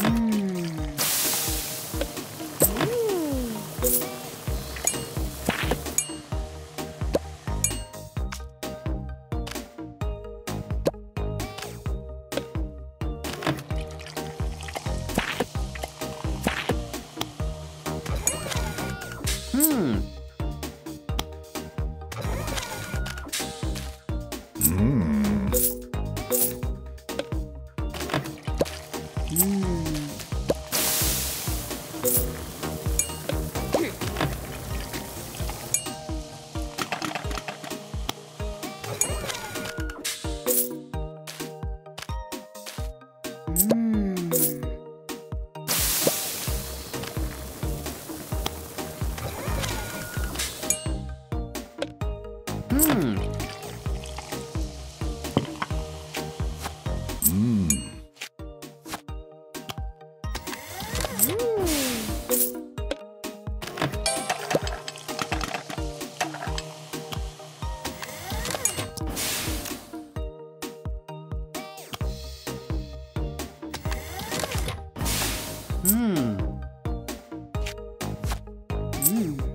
Hmm. Mm.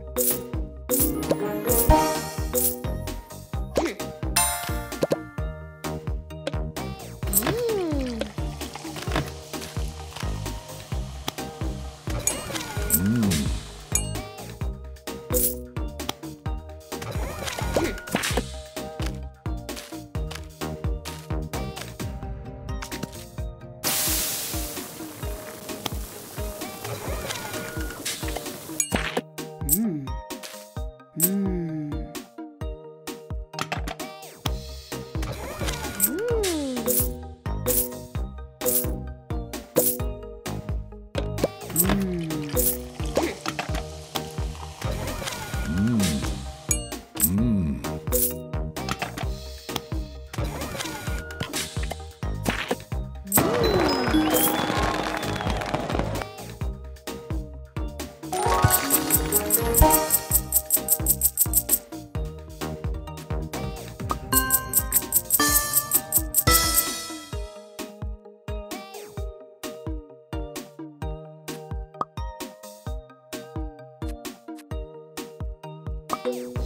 you